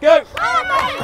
Go!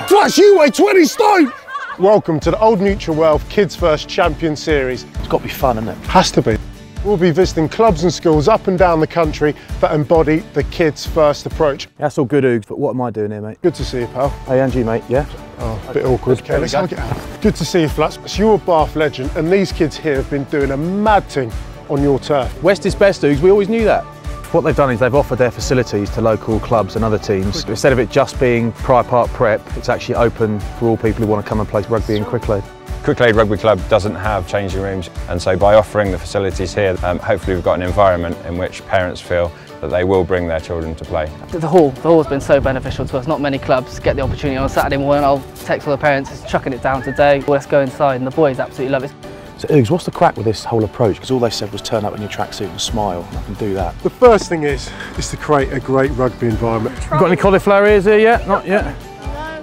Plus, you weigh 20 stone! Welcome to the Old Mutual Wealth Kids First Champion Series. It's got to be fun, isn't it? Has to be. We'll be visiting clubs and schools up and down the country that embody the kids first approach. That's all good, Oogs, but what am I doing here, mate? Good to see you, pal. Hey, Angie, mate, yeah? Oh, a bit awkward. Okay, let's go. get out. Good to see you, Flats. So you're a Bath legend, and these kids here have been doing a mad thing on your turf. West is best, Oogs, we always knew that. What they've done is they've offered their facilities to local clubs and other teams. Instead of it just being Prior Park Prep, it's actually open for all people who want to come and play rugby in Cricklade. Cricklade Rugby Club doesn't have changing rooms and so by offering the facilities here um, hopefully we've got an environment in which parents feel that they will bring their children to play. The hall, the hall's been so beneficial to us. Not many clubs get the opportunity on a Saturday morning. I'll text all the parents, it's chucking it down today. Well, let's go inside and the boys absolutely love it. So, Oogs, what's the crack with this whole approach? Because all they said was turn up in your tracksuit and smile, and I can do that. The first thing is, is to create a great rugby environment. Got any cauliflower ears here yet? Not yet.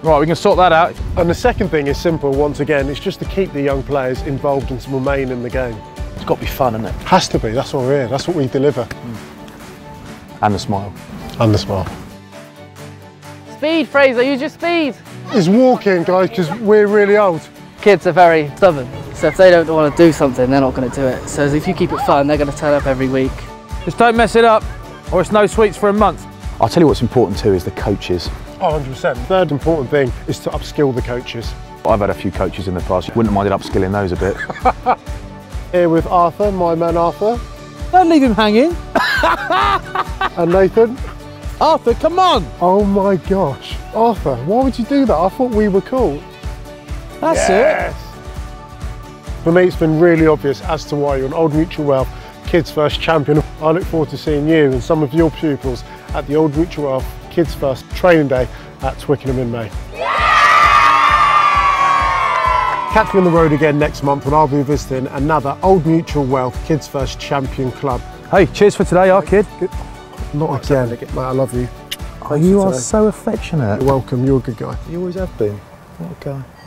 Right, we can sort that out. And the second thing is simple, once again, it's just to keep the young players involved and to remain in the game. It's got to be fun, isn't it? Has to be, that's what we're here, that's what we deliver. Hmm. And the smile. And the smile. Speed, Fraser, use your speed. It's walking, guys, because we're really old. Kids are very stubborn, so if they don't want to do something, they're not going to do it. So if you keep it fun, they're going to turn up every week. Just don't mess it up, or it's no sweets for a month. I'll tell you what's important too is the coaches. Oh, 100%. Third important thing is to upskill the coaches. I've had a few coaches in the past. Wouldn't mind upskilling those a bit. Here with Arthur, my man Arthur, Don't leave him hanging. and Nathan. Arthur, come on. Oh my gosh. Arthur, why would you do that? I thought we were cool. That's Yes. For me, it's been really obvious as to why you're an Old Mutual Wealth Kids First champion. I look forward to seeing you and some of your pupils at the Old Mutual Wealth Kids First training day at Twickenham in May. Catch me on the road again next month when I'll be visiting another Old Mutual Wealth Kids First champion club. Hey, cheers for today, our kid. Not again, mate, I love you. Oh, you are so affectionate. You're welcome, you're a good guy. You always have been. What a guy.